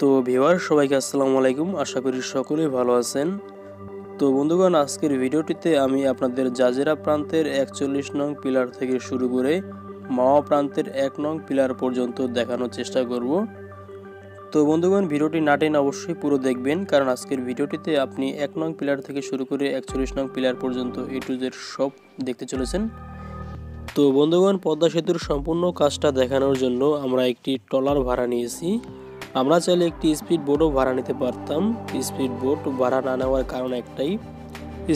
তো ভিওয়ার সবাইকে আসসালামু আলাইকুম। আশা করি সকলেই ভালো আছেন। তো বন্ধুগণ, আজকের ভিডিওটিতে আমি আপনাদের জাজেরা প্রান্তের একচল্লিশ নং পিলার থেকে শুরু করে মাওয়া প্রান্তের এক নং পিলার পর্যন্ত দেখানোর চেষ্টা করব। তো বন্ধুগণ, ভিডিওটি নাটেন অবশ্যই পুরো দেখবেন, কারণ আজকের ভিডিওটিতে আপনি এক নং পিলার থেকে শুরু করে একচল্লিশ নং পিলার পর্যন্ত এ টু সব দেখতে চলেছেন। তো বন্ধুগণ, পদ্মা সেতুর সম্পূর্ণ কাজটা দেখানোর জন্য আমরা একটি ট্রলার ভাড়া নিয়েছি। আমরা চাইলে একটি স্পিড বোটও ভাড়া নিতে পারতাম। স্পিড বোট ভাড়া না নেওয়ার কারণ একটাই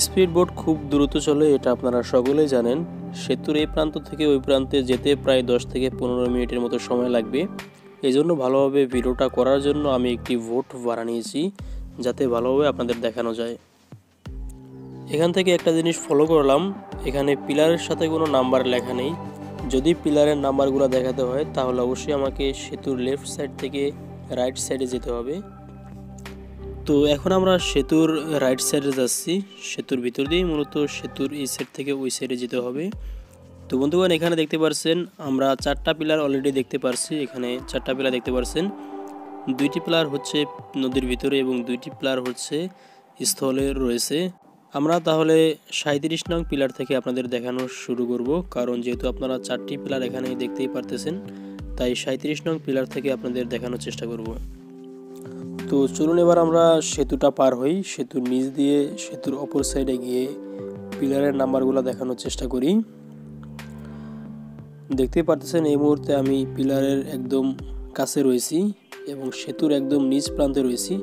স্পিড বোট খুব দ্রুত চলে, এটা আপনারা সকলেই জানেন। সেতুর এই প্রান্ত থেকে ওই প্রান্তে যেতে প্রায় দশ থেকে পনেরো মিনিটের মতো সময় লাগবে। এই জন্য ভালোভাবে ভিডিওটা করার জন্য আমি একটি বোট ভাড়া নিয়েছি, যাতে ভালোভাবে আপনাদের দেখানো যায়। এখান থেকে একটা জিনিস ফলো করলাম, এখানে পিলারের সাথে কোনো নাম্বার লেখা নেই। যদি পিলারের নাম্বারগুলো দেখাতে হয়, তাহলে অবশ্যই আমাকে সেতুর লেফট সাইড থেকে রাইট সাইডে যেতে হবে। তো এখন আমরা সেতুর রাইট সাইডে যাচ্ছি। সেতুর ভিতর দিয়েই মূলত সেতুর এই সাইড থেকে ওই সাইডে যেতে হবে। তো বন্ধুগণ, এখানে দেখতে পারছেন, আমরা চারটা পিলার অলরেডি দেখতে পারছি। এখানে চারটা পিলার দেখতে পারছেন। দুইটি পিলার হচ্ছে নদীর ভিতরে এবং দুইটি পিলার হচ্ছে স্থলে রয়েছে। আমরা তাহলে সাঁত্রিশ নং পিলার থেকে আপনাদের দেখানো শুরু করব। কারণ যেহেতু আপনারা চারটি পিলার এখানে দেখতেই পারতেছেন তাই সাঁত্রিশ নং পিলার থেকে আপনাদের দেখানোর চেষ্টা করব। তো চলুন এবার আমরা সেতুটা পার হই। সেতুর নিচ দিয়ে সেতুর অপর সাইডে গিয়ে পিলারের নাম্বারগুলো দেখানোর চেষ্টা করি। দেখতেই পারতেছেন, এই মুহূর্তে আমি পিলারের একদম কাছে রয়েছি এবং সেতুর একদম নিচ প্রান্তে রয়েছি।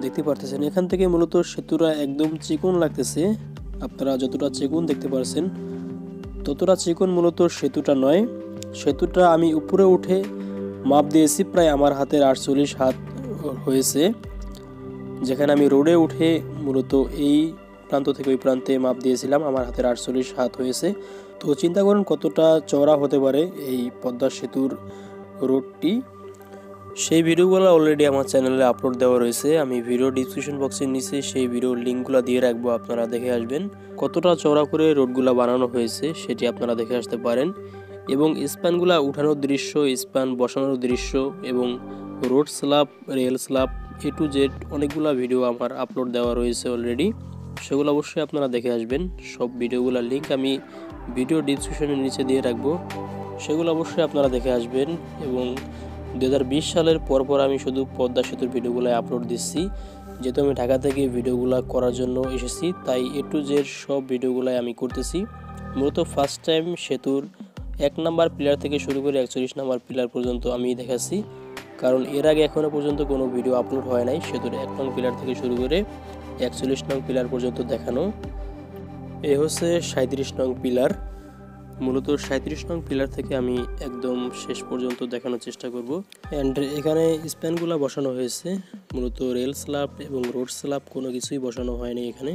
দেখতে পারতেছেন, এখান থেকে মূলত সেতুটা একদম চিকন লাগতেছে। আপনারা যতটা চিকন দেখতে পারছেন, ততটা চিকন মূলত সেতুটা নয়। সেতুটা আমি উপরে উঠে মাপ দিয়েছি, প্রায় আমার হাতের আটচল্লিশ হাত হয়েছে। যেখানে আমি রোডে উঠে মূলত এই প্রান্ত থেকে ওই প্রান্তে মাপ দিয়েছিলাম, আমার হাতের আটচল্লিশ হাত হয়েছে। তো চিন্তা করুন কতটা চওড়া হতে পারে এই পদ্মা সেতুর রোডটি। সেই ভিডিওগুলো অলরেডি আমার চ্যানেলে আপলোড দেওয়া রয়েছে। আমি ভিডিও ডিসক্রিপশন বক্সের নিচে সেই ভিডিওর লিঙ্কগুলো দিয়ে রাখব, আপনারা দেখে আসবেন। কতটা চওড়া করে রোডগুলো বানানো হয়েছে, সেটি আপনারা দেখে আসতে পারেন। এবং স্প্যানগুলো উঠানোর দৃশ্য স্প্যান বসানোর দৃশ্য এবং road slab rail slab A to Z অনেকগুলো ভিডিও আমার আপলোড দেওয়া রয়েছে অলরেডি সেগুলো অবশ্যই আপনারা দেখে আসবেন। সব ভিডিওগুলোর লিঙ্ক আমি ভিডিও ডিসক্রিপশনের নিচে দিয়ে রাখব। সেগুলো অবশ্যই আপনারা দেখে আসবেন এবং দু হাজার বিশ সালের পরপর আমি শুধু পদ্মা সেতুর ভিডিওগুলো আপলোড দিচ্ছি। যেহেতু আমি ঢাকা থেকে ভিডিওগুলো করার জন্য এসেছি, তাই এ টু জেড সব ভিডিওগুলাই আমি করতেছি। মূলত ফার্স্ট টাইম সেতুর এক নাম্বার প্লেয়ার থেকে শুরু করে একচল্লিশ নাম্বার পিলার পর্যন্ত আমি দেখাচ্ছি। কারণ এর আগে এখনও পর্যন্ত কোনো ভিডিও আপলোড হয় নাই সেতুর এক নং পিলার থেকে শুরু করে একচল্লিশ নং পিলার পর্যন্ত দেখানো। এ হচ্ছে সাঁত্রিশ নং পিলার মূলত সাঁত্রিশ নং পিলার থেকে আমি একদম শেষ পর্যন্ত দেখানোর চেষ্টা করব। অ্যান্ড এখানে স্প্যানগুলো বসানো হয়েছে। মূলত রেল স্ল্যাব এবং রোড স্ল্যাব কোনো কিছুই বসানো হয়নি এখানে।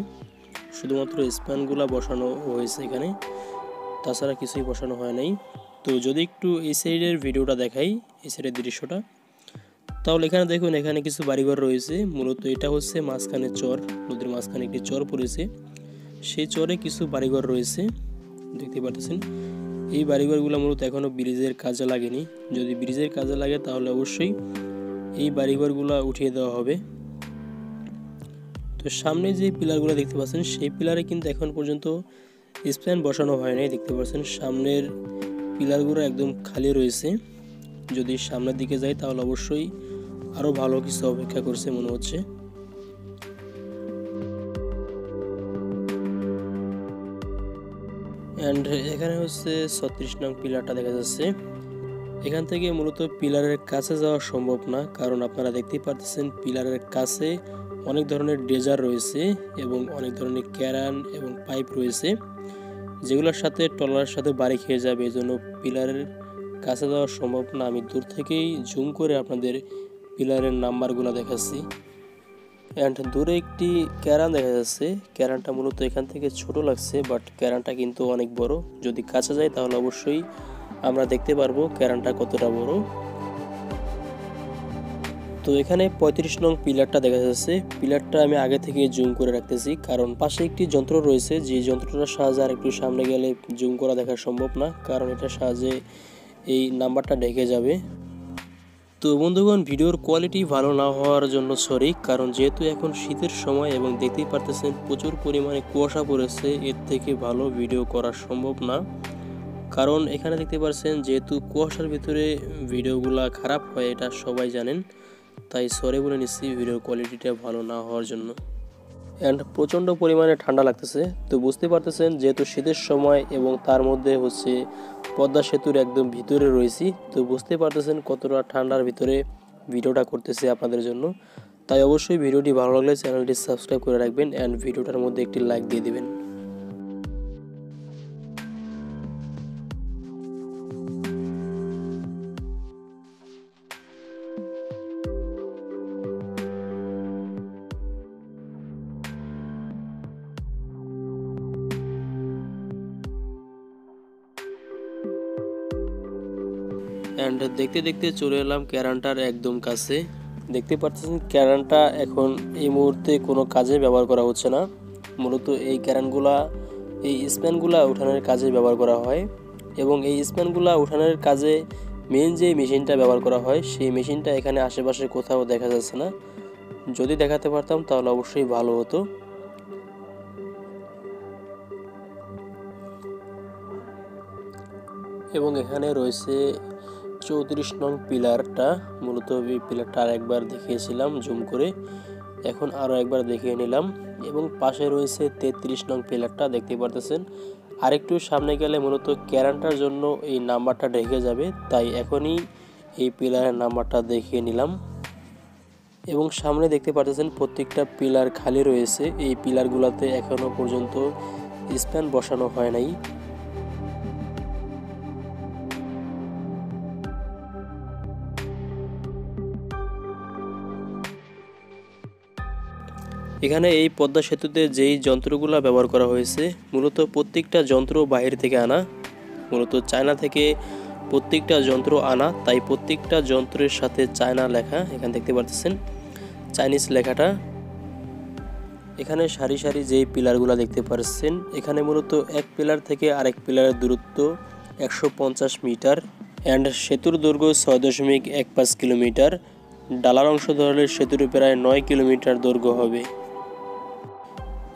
শুধুমাত্র স্প্যানগুলো বসানো হয়েছে এখানে। তাছাড়া কিছুই বসানো হয় নাই। তো যদি একটু এই সাইডের ভিডিওটা দেখাই, এই সাইডের দৃশ্যটা। তাহলে এখানে দেখুন, এখানে কিছু বাড়িঘর রয়েছে। মূলত এটা হচ্ছে মাঝখানে চর, নদীর মাঝখানে একটি চর পড়েছে। সেই চরে কিছু বাড়িঘর রয়েছে, দেখতে পাচ্ছেন। এই বাড়িঘরগুলো মূলত এখনও ব্রিজের কাজে লাগেনি। যদি ব্রিজের কাজে লাগে, তাহলে অবশ্যই এই বাড়িঘরগুলো উঠিয়ে দেওয়া হবে। তো সামনে যে পিলারগুলো দেখতে পাচ্ছেন, সেই পিলারে কিন্তু এখন পর্যন্ত স্প্যান বসানো হয় নাই, দেখতে পাচ্ছেন সামনের পিলারগুলো একদম খালি রয়েছে। যদি সামনের দিকে যাই, তাহলে অবশ্যই আরও ভালো কিছু অপেক্ষা করছে মনে হচ্ছে। অ্যান্ড এখানে হচ্ছে ছত্রিশ নং পিলারটা দেখা যাচ্ছে। এখান থেকে মূলত পিলারের কাছে যাওয়া সম্ভব না, কারণ আপনারা দেখতেই পারতেছেন পিলারের কাছে অনেক ধরনের ডেজার রয়েছে এবং অনেক ধরনের ক্যারান এবং পাইপ রয়েছে, যেগুলোর সাথে টলারের সাথে বাড়ি খেয়ে যাবে। এই জন্য পিলারের কাছে যাওয়া সম্ভব না। আমি দূর থেকেই জুম করে আপনাদের পিলারের নাম্বারগুলো দেখাচ্ছি। অ্যান্ড দূরে একটি ক্যারান দেখা যাচ্ছে। ক্যারানটা মূলত এখান থেকে ছোট লাগছে বাট ক্যারানটা কিন্তু অনেক বড়। যদি কাছে যায় তাহলে অবশ্যই আমরা দেখতে পারব ক্যারানটা কতটা বড়। তো এখানে পঁয়ত্রিশ নং পিলারটা দেখা যাচ্ছে। পিলারটা আমি আগে থেকে জুম করে রাখতেছি, কারণ পাশে একটি যন্ত্র রয়েছে, যে যন্ত্রটার সাহায্যে আর একটু সামনে গেলে জুম করা দেখা সম্ভব না, কারণ এটার সাহায্যে এই নাম্বারটা ঢেকে যাবে। তো বন্ধুগণ, ভিডিওর কোয়ালিটি ভালো না হওয়ার জন্য সরি, কারণ যেহেতু এখন শীতের সময় এবং দেখতেই পারতেছেন প্রচুর পরিমাণে কুয়াশা পড়েছে, এর থেকে ভালো ভিডিও করা সম্ভব না। কারণ এখানে দেখতে পাচ্ছেন যেহেতু কুয়াশার ভিতরে ভিডিওগুলা খারাপ হয়, এটা সবাই জানেন। তাই সরে বলে নিচ্ছি ভিডিওর কোয়ালিটিটা ভালো না হওয়ার জন্য। অ্যান্ড প্রচণ্ড পরিমাণে ঠান্ডা লাগতেছে। তো বুঝতে পারতেছেন, যেহেতু শীতের সময় এবং তার মধ্যে হচ্ছে পদ্মা সেতুর একদম ভিতরে রয়েছি, তো বুঝতে পারতেছেন কতটা ঠান্ডার ভিতরে ভিডিওটা করতেছে আপনাদের জন্য। তাই অবশ্যই ভিডিওটি ভালো লাগলে চ্যানেলটি সাবস্ক্রাইব করে রাখবেন অ্যান্ড ভিডিওটার মধ্যে একটি লাইক দিয়ে দেবেন। অ্যান্ড দেখতে দেখতে চলে এলাম ক্যারানটার একদম কাছে। দেখতে পাচ্ছেন ক্যারানটা এখন এই মুহূর্তে কোনো কাজে ব্যবহার করা হচ্ছে না। মূলত এই ক্যারানগুলা, এই স্প্যানগুলা উঠানের কাজে ব্যবহার করা হয়। এবং এই স্প্যানগুলা উঠানের কাজে মেন যে মেশিনটা ব্যবহার করা হয়, সেই মেশিনটা এখানে আশেপাশে কোথাও দেখা যাচ্ছে না। যদি দেখাতে পারতাম তাহলে অবশ্যই ভালো হতো। এবং এখানে রয়েছে চৌত্রিশ নং পিলারটা, মূলত এই পিলারটা আর একবার দেখিয়েছিলাম, জুম করে। এখন আরও একবার দেখিয়ে নিলাম। এবং পাশে রয়েছে তেত্রিশ নং পিলারটা দেখতে পারতেছেন। আরেকটু সামনে গেলে মূলত ক্যারানটার জন্য এই নাম্বারটা ঢেকে যাবে। তাই এখনই এই পিলারের নাম্বারটা দেখিয়ে নিলাম। এবং সামনে দেখতে পাচ্ছেন প্রত্যেকটা পিলার খালি রয়েছে। এই পিলারগুলোতে এখনও পর্যন্ত স্প্যান বসানো হয় নাই। এখানে এই পদ্মা সেতুতে যেই যন্ত্রগুলো ব্যবহার করা হয়েছে, মূলত প্রত্যেকটা যন্ত্র বাহির থেকে আনা, মূলত চায়না থেকে প্রত্যেকটা যন্ত্র আনা, তাই প্রত্যেকটা যন্ত্রের সাথে চায়না লেখা এখানে দেখতে পাচ্ছেন চাইনিজ লেখাটা। এখানে সারি সারি যেই পিলারগুলো দেখতে পাচ্ছেন এখানে মূলত এক পিলার থেকে আরেক পিলারের দূরত্ব একশো পঞ্চাশ মিটার অ্যান্ড সেতুর দৈর্ঘ্য ছয় দশমিক এক পাঁচ কিলোমিটার। ডালার অংশ ধরলে সেতুর প্রায় নয় কিলোমিটার দৈর্ঘ্য হবে।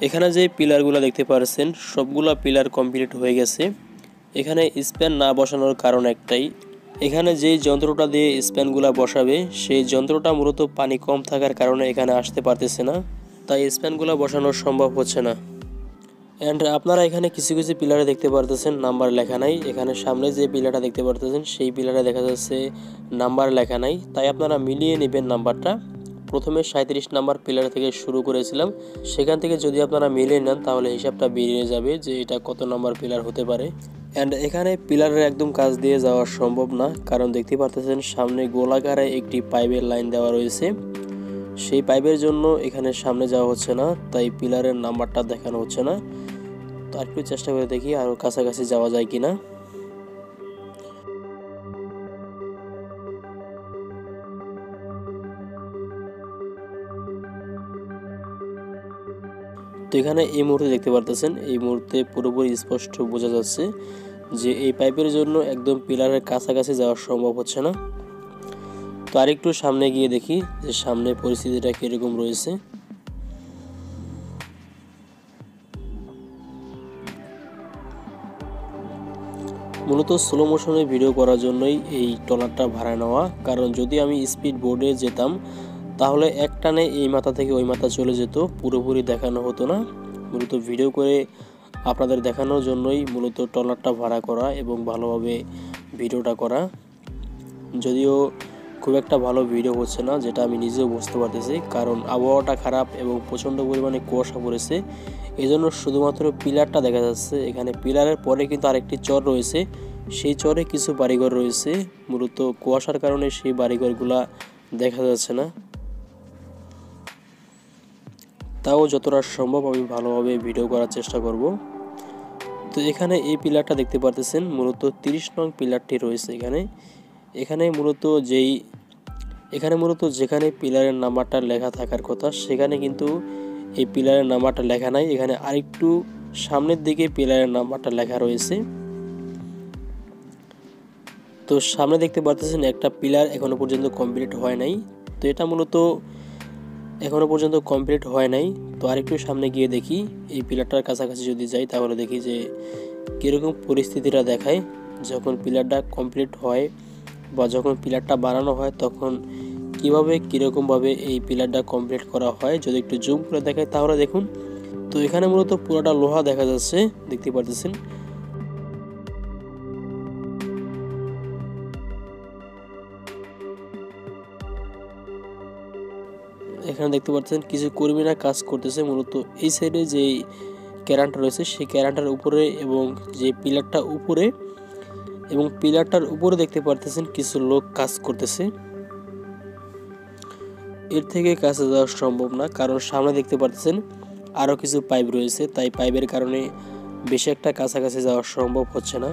এখানে যে পিলারগুলো দেখতে পাচ্ছেন সবগুলা পিলার কমপ্লিট হয়ে গেছে। এখানে স্প্যান না বসানোর কারণ একটাই, এখানে যেই যন্ত্রটা দিয়ে স্প্যানগুলো বসাবে, সেই যন্ত্রটা মূলত পানি কম থাকার কারণে এখানে আসতে পারতেছে না, তাই স্প্যানগুলো বসানো সম্ভব হচ্ছে না। অ্যান্ড আপনারা এখানে কিছু কিছু পিলারে দেখতে পারতেছেন, নাম্বার লেখা নাই। এখানে সামনে যে পিলারটা দেখতে পারতেছেন, সেই পিলারে দেখা যাচ্ছে নাম্বার লেখা নাই। তাই আপনারা মিলিয়ে নেবেন নাম্বারটা। প্রথমে সাঁত্রিশ নাম্বার পিলার থেকে শুরু করেছিলাম। সেখান থেকে যদি আপনারা মিলিয়ে নেন, তাহলে হিসাবটা বেরিয়ে যাবে যে এটা কত নাম্বার পিলার হতে পারে। অ্যান্ড এখানে পিলারের একদম কাজ দিয়ে যাওয়া সম্ভব না, কারণ দেখতে পারতেছেন সামনে গোলাকারে একটি পাইপের লাইন দেওয়া রয়েছে। সেই পাইপের জন্য এখানে সামনে যাওয়া হচ্ছে না, তাই পিলারের নাম্বারটা দেখানো হচ্ছে না। তো একটু চেষ্টা করে দেখি আরও কাছাকাছি যাওয়া যায় কিনা। তো এখানে এই মুহূর্তে দেখতে পারতেছেন, এই মুহূর্তে পুরোপুরি স্পষ্ট বোঝা যাচ্ছে যে এই পাইপের জন্য একদম পিলারের কাছাকাছি যাওয়া সম্ভব হচ্ছে না। তো আরেকটু সামনে গিয়ে দেখি যে সামনে পরিস্থিতিটা কীরকম রয়েছে। মূলত স্লো মোশনে ভিডিও করার জন্যই এই ট্রলারটা ভাড়া নেওয়া। কারণ যদি আমি স্পিড বোর্ডে যেতাম তাহলে এক টানে এই মাথা থেকে ওই মাথা চলে যেত, পুরোপুরি দেখানো হতো না। মূলত ভিডিও করে আপনাদের দেখানোর জন্যই মূলত ট্রলারটা ভাড়া করা এবং ভালোভাবে ভিডিওটা করা। যদিও খুব একটা ভালো ভিডিও হচ্ছে না, যেটা আমি নিজেও বুঝতে পারতেছি, কারণ আবহাওয়াটা খারাপ এবং প্রচণ্ড পরিমাণে কুয়াশা পড়েছে। এই জন্য শুধুমাত্র পিলারটা দেখা যাচ্ছে। এখানে পিলারের পরে কিন্তু আরেকটি চর রয়েছে। সেই চরে কিছু বাড়িঘর রয়েছে। মূলত কুয়াশার কারণে সেই বাড়িঘরগুলা দেখা যাচ্ছে না। তাও যতটা সম্ভব আমি ভালোভাবে ভিডিও করার চেষ্টা করব। তো এখানে এই পিলারটা দেখতে পারতেছেন, মূলত তিরিশ নং পিলারটি রয়েছে এখানে। এখানে মূলত যেই, এখানে মূলত যেখানে পিলারের নাম্বারটা লেখা থাকার কথা, সেখানে কিন্তু এই পিলারের নাম্বারটা লেখা নাই। এখানে আরেকটু সামনের দিকে পিলারের নাম্বারটা লেখা রয়েছে। তো সামনে দেখতে পারতেছেন একটা পিলার এখনও পর্যন্ত কমপ্লিট হয় নাই। তো এটা মূলত এখনও পর্যন্ত কমপ্লিট হয় নাই। তো আরেকটু সামনে গিয়ে দেখি, এই পিলারটার কাছাকাছি যদি যাই তাহলে দেখি যে কীরকম পরিস্থিতিটা দেখায়। যখন পিলারটা কমপ্লিট হয় বা যখন পিলারটা বানানো হয় তখন কীভাবে, কীরকমভাবে এই পিলারটা কমপ্লিট করা হয়, যদি একটু জুম করে দেখায় তাহলে দেখুন। তো এখানে মূলত পুরোটা লোহা দেখা যাচ্ছে, দেখতে পারতেছেন। এখানে দেখতে পাচ্ছেন কিছু কর্মীরা কাজ করতেছে মূলত। এই সাইডে যে ক্যারানটা রয়েছে, সেই ক্যারানটার উপরে এবং যে পিলারটা উপরে এবং পিলারটার উপরে দেখতে পারতেছেন কিছু লোক কাজ করতেছে। এর থেকে কাছে যাওয়া সম্ভব না, কারণ সামনে দেখতে পারতেছেন আরও কিছু পাইপ রয়েছে। তাই পাইপের কারণে বেশি একটা কাছাকাছি যাওয়া সম্ভব হচ্ছে না।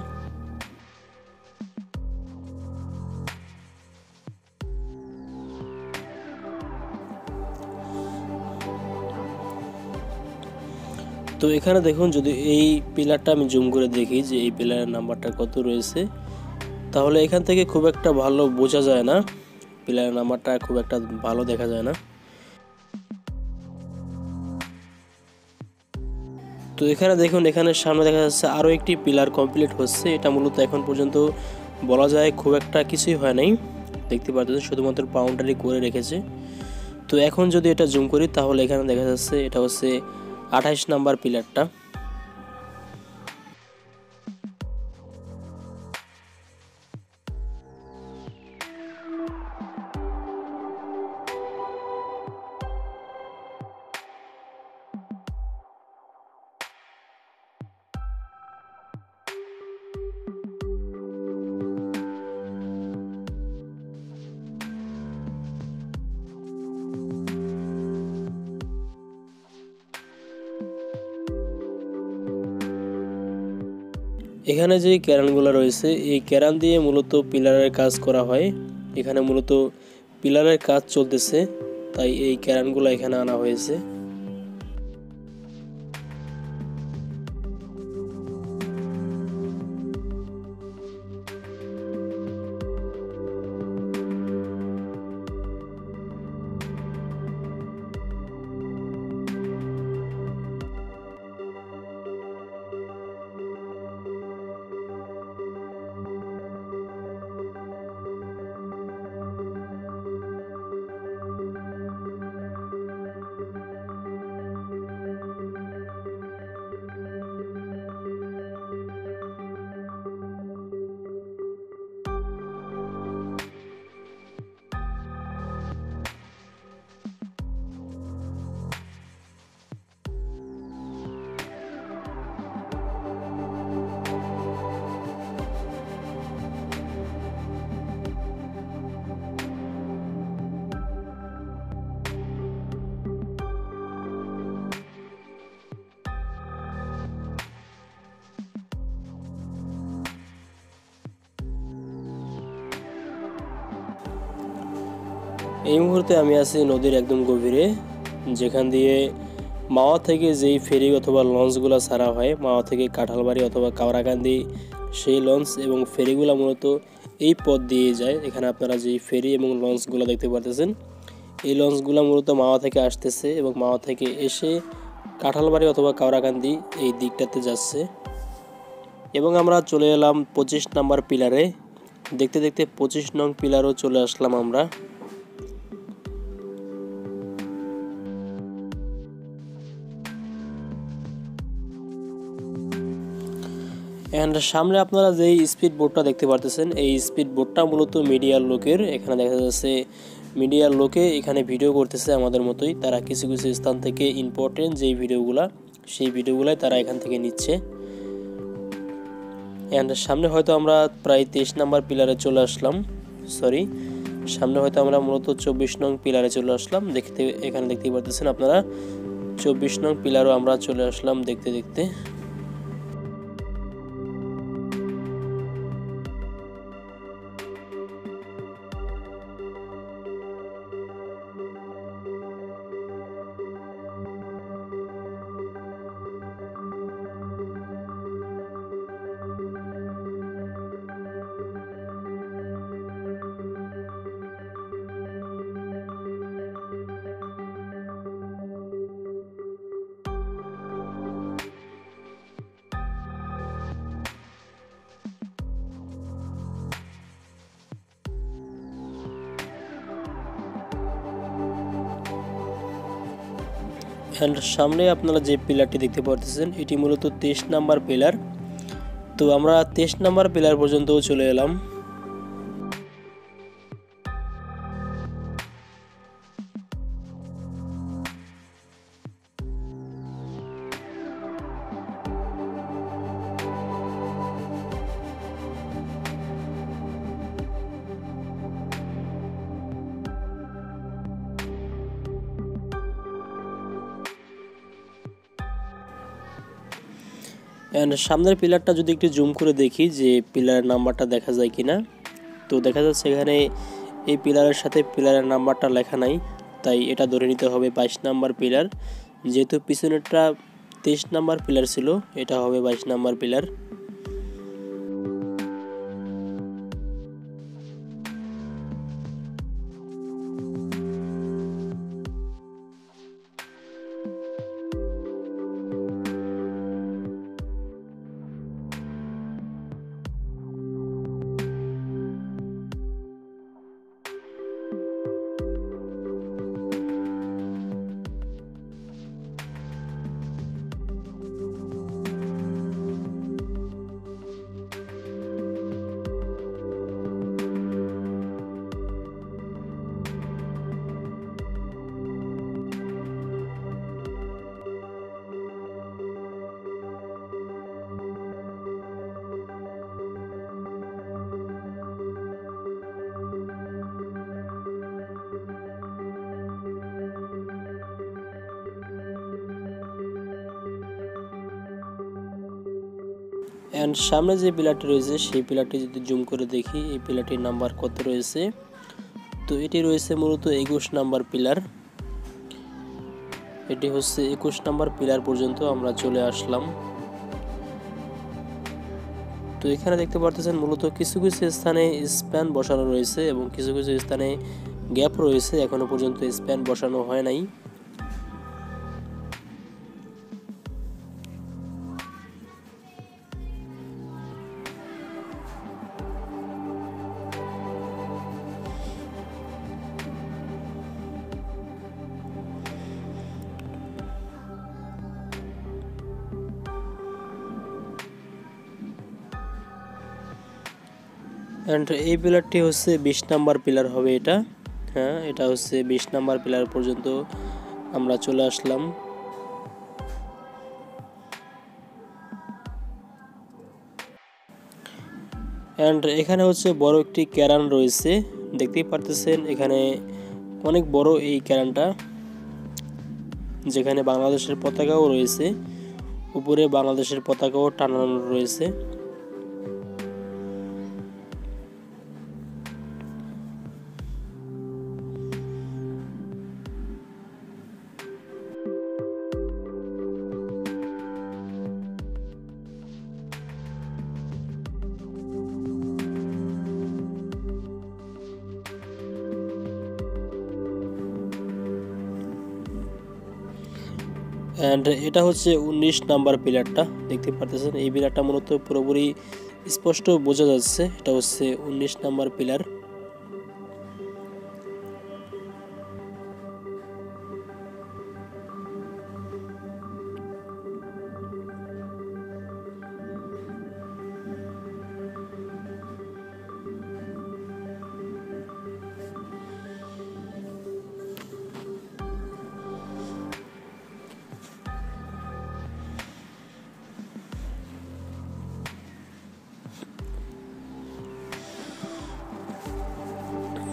তো এখানে দেখুন, যদি এই পিলারটা আমি জুম করে দেখি যে এই পিলারের নাম্বারটা কত রয়েছে, তাহলে এখান থেকে খুব একটা ভালো বোঝা যায় না। পিলারের নাম্বারটা খুব একটা ভালো দেখা যায় না। তো এখানে দেখুন, এখানে সামনে দেখা যাচ্ছে আরও একটি পিলার কমপ্লিট হচ্ছে। এটা মূলত এখন পর্যন্ত বলা যায় খুব একটা কিছুই হয় নাই। দেখতে পাচ্ছেন, শুধুমাত্র বাউন্ডারি করে রেখেছে। তো এখন যদি এটা জুম করি, তাহলে এখানে দেখা যাচ্ছে এটা হচ্ছে আঠাইশ নাম্বার পিলারটা। এখানে যে ক্যারানগুলো রয়েছে, এই ক্যারান দিয়ে মূলত পিলারের কাজ করা হয়। এখানে মূলত পিলারের কাজ চলতেছে, তাই এই ক্যারানগুলো এখানে আনা হয়েছে। এই মুহূর্তে আমি আছি নদীর একদম গভীরে, যেখান দিয়ে মাওয়া থেকে যেই ফেরি অথবা লঞ্চগুলো ছাড়া হয়, মাওয়া থেকে কাঁঠালবাড়ি অথবা কাওড়াকান্দি সেই লঞ্চ এবং ফেরিগুলো মূলত এই পথ দিয়ে যায়। এখানে আপনারা যেই ফেরি এবং লঞ্চগুলো দেখতে পারতেছেন, এই লঞ্চগুলো মূলত মাওয়া থেকে আসতেছে এবং মাওয়া থেকে এসে কাঁঠালবাড়ি অথবা কাওড়াকান্দি এই দিকটাতে যাচ্ছে। এবং আমরা চলে এলাম পঁচিশ নাম্বার পিলারে। দেখতে দেখতে পঁচিশ নং পিলারও চলে আসলাম আমরা। অ্যান্ড সামনে আপনারা যেই স্পিড বোটটা দেখতে পারতেছেন, এই স্পিড বোটটা মূলত মিডিয়ার লোকের, এখানে দেখা যাচ্ছে মিডিয়ার লোকে এখানে ভিডিও করতেছে আমাদের মতোই। তারা কিছু কিছু স্থান থেকে ইম্পর্টেন্ট যেই ভিডিওগুলা সেই ভিডিওগুলাই তারা এখান থেকে নিচ্ছে। অ্যান্ড সামনে হয়তো আমরা প্রায় তেইশ নাম্বার পিলারে চলে আসলাম। সরি সামনে হয়তো আমরা মূলত চব্বিশ নং পিলারে চলে আসলাম। দেখতে, এখানে দেখতেই পারতেছেন আপনারা, চব্বিশ নং পিলারও আমরা চলে আসলাম দেখতে দেখতে। অ্যান্ড সামনে আপনারা যে পিলারটি দেখতে পারতেছেন, এটি মূলত তেইশ নাম্বার পিলার তো আমরা তেইশ নাম্বার পিলার পর্যন্তও চলে এলাম। সামনের পিলারটা যদি একটু জুম করে দেখি যে পিলারের নাম্বারটা দেখা যায় কিনা, তো দেখা যাচ্ছে এখানে এই পিলারের সাথে পিলারের নাম্বারটা লেখা নাই, তাই এটা ধরে নিতে হবে বাইশ নাম্বার পিলার যেহেতু পিছনেরটা তেইশ নাম্বার পিলার ছিল, এটা হবে বাইশ নাম্বার পিলার অ্যান্ড সামনে যে পিলারটি রয়েছে, সেই পিলারটি যদি জুম করে দেখি, এই পিলারটির নাম্বার কত রয়েছে? তো এটি রয়েছে মূলত একুশ নাম্বার পিলার। এটি হচ্ছে একুশ নাম্বার পিলার পর্যন্ত আমরা চলে আসলাম। তো এখানে দেখতে পারতেছেন মূলত কিছু কিছু স্থানে স্প্যান বসানো রয়েছে এবং কিছু কিছু স্থানে গ্যাপ রয়েছে। এখনও পর্যন্ত স্প্যান বসানো হয় নাই। অ্যান্ড এই পিলারটি হচ্ছে বিশ নাম্বার পিলার হবে এটা। হ্যাঁ এটা হচ্ছে বিশ নাম্বার পিলার পর্যন্ত আমরা চলে আসলাম। অ্যান্ড এখানে হচ্ছে বড় একটি ক্যারান রয়েছে, দেখতেই পারতেছেন এখানে অনেক বড় এই ক্যারানটা, যেখানে বাংলাদেশের পতাকাও রয়েছে, উপরে বাংলাদেশের পতাকাও টানানো রয়েছে। অ্যান্ড এটা হচ্ছে উনিশ নাম্বার পিলারটা, দেখতে পারতেছেন। এই পিলারটা মূলত পুরোপুরি স্পষ্ট বোঝা যাচ্ছে। এটা হচ্ছে উনিশ নাম্বার পিলার।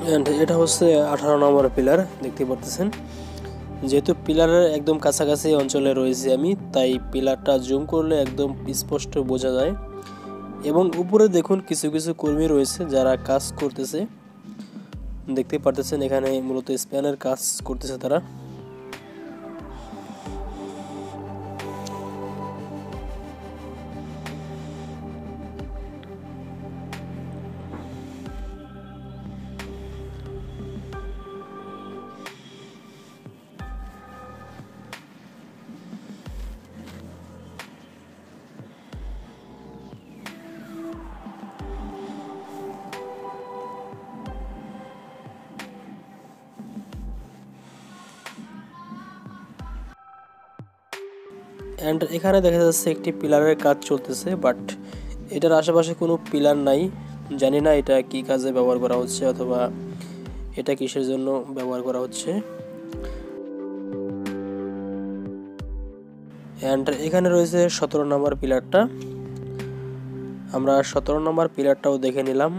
অ্যান্ড এটা হচ্ছে আঠারো নম্বর পিলার দেখতে পারতেছেন। যেহেতু পিলারের একদম কাছাকাছি অঞ্চলে রয়েছি আমি, তাই পিলারটা জুম করলে একদম স্পষ্ট বোঝা যায়। এবং উপরে দেখুন কিছু কিছু কর্মী রয়েছে যারা কাজ করতেছে। দেখতে পারতেছেন এখানে মূলত স্প্যানের কাজ করতেছে তারা। এখানে দেখা যাচ্ছে একটি পিলারের কাজ চলতেছে বাট এটার আশেপাশে কোনো পিলার নাই। জানি না এটা কি কাজে ব্যবহার করা হচ্ছে অথবা এটা কিসের জন্য ব্যবহার করা হচ্ছে। অ্যান্ড এখানে রয়েছে সতেরো নম্বর পিলারটা। আমরা সতেরো নম্বর পিলারটাও দেখে নিলাম।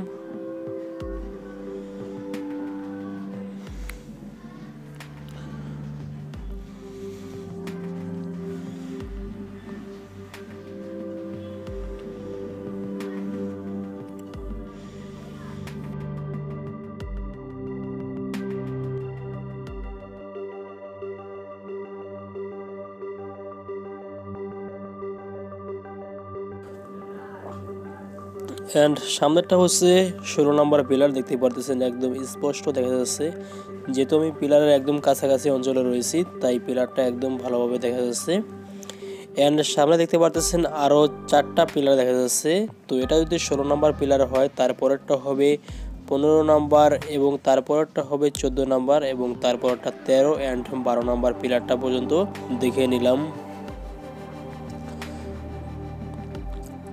অ্যান্ড সামনেরটা হচ্ছে ষোলো নম্বর পিলার দেখতে পারতেছেন একদম স্পষ্ট দেখা যাচ্ছে। যেহেতু আমি পিলারের একদম কাছাকাছি অঞ্চলে রয়েছি, তাই পিলারটা একদম ভালোভাবে দেখা যাচ্ছে। অ্যান্ড সামনে দেখতে পারতেছেন আরও চারটা পিলার দেখা যাচ্ছে। তো এটা যদি ষোলো নম্বর পিলার হয়, তারপরেরটা হবে পনেরো নম্বর এবং তারপরেরটা হবে চোদ্দ নম্বর এবং তারপরটা তেরো অ্যান্ড বারো নম্বর পিলারটা পর্যন্ত দেখে নিলাম।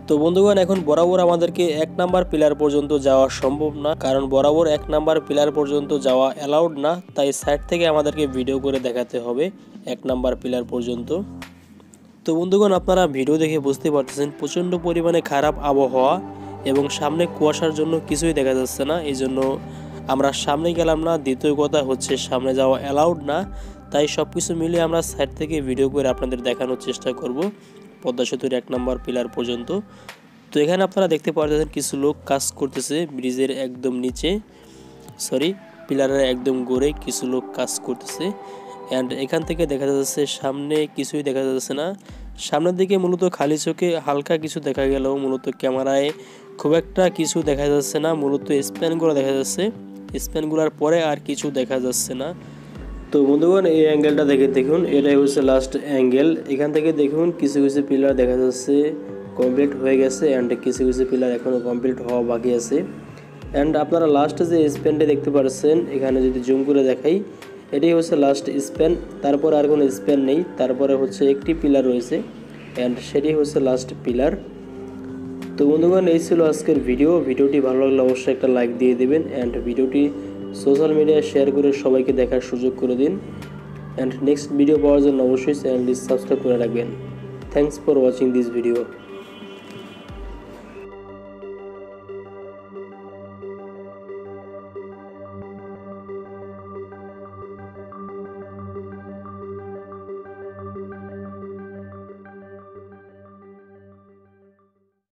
তো বন্ধুগণ, এখন বরাবর আমাদেরকে এক নাম্বার পিলার পর্যন্ত যাওয়া সম্ভব না, কারণ বরাবর এক নাম্বার পিলার পর্যন্ত যাওয়া অ্যালাউড না, তাই সাইড থেকে আমাদেরকে ভিডিও করে দেখাতে হবে এক নাম্বার পিলার পর্যন্ত। তো বন্ধুগণ, আপনারা ভিডিও দেখে বুঝতে পারতেছেন প্রচণ্ড পরিমাণে খারাপ আবহাওয়া এবং সামনে কুয়াশার জন্য কিছুই দেখা যাচ্ছে না এই জন্য আমরা সামনে গেলাম না, দ্বিতীয় কথা হচ্ছে সামনে যাওয়া অ্যালাউড না, তাই সব কিছু মিলিয়ে আমরা সাইড থেকে ভিডিও করে আপনাদের দেখানোর চেষ্টা করব। পদ্মা সেতুর এক নম্বর পিলার পর্যন্ত। তো এখানে আপনারা দেখতে পারতেছেন কিছু লোক কাজ করতেছে, ব্রিজের একদম নিচে সরি পিলারের একদম গোড়ে কিছু লোক কাজ করতেছে। অ্যান্ড এখান থেকে দেখা যাচ্ছে সামনে কিছুই দেখা যাচ্ছে না। সামনের দিকে মূলত খালি চোখে হালকা কিছু দেখা গেল, মূলত ক্যামেরায় খুব একটা কিছু দেখা যাচ্ছে না, মূলত স্প্যানগুলো দেখা যাচ্ছে। স্প্যানগুলোর পরে আর কিছু দেখা যাচ্ছে না। তো বন্ধুগণ, এই অ্যাঙ্গেলটা দেখে দেখুন। এটাই হচ্ছে লাস্ট অ্যাঙ্গেল এখান থেকে দেখুন, কিছু কিছু পিলার দেখা যাচ্ছে কমপ্লিট হয়ে গেছে অ্যান্ড কিছু কিছু পিলার এখনও কমপ্লিট হওয়া বাকি আছে। অ্যান্ড আপনারা লাস্টে যে স্প্যানটা দেখতে পাচ্ছেন এখানে যদি জুম করে দেখাই, এটাই হচ্ছে লাস্ট স্প্যান তারপর আর কোনো স্প্যান নেই। তারপরে হচ্ছে একটি পিলার রয়েছে অ্যান্ড সেটি হচ্ছে লাস্ট পিলার তো বন্ধুগণ, এই ছিল আজকের ভিডিও ভিডিওটি ভালো লাগলে অবশ্যই একটা লাইক দিয়ে দেবেন অ্যান্ড ভিডিওটি সোশ্যাল মিডিয়ায় শেয়ার করে সবাইকে দেখার সুযোগ করে দিন। অ্যান্ড নেক্সট ভিডিও পাওয়ার জন্য অবশ্যই চ্যানেলটি সাবস্ক্রাইব করে রাখবেন। Thanks for watching this video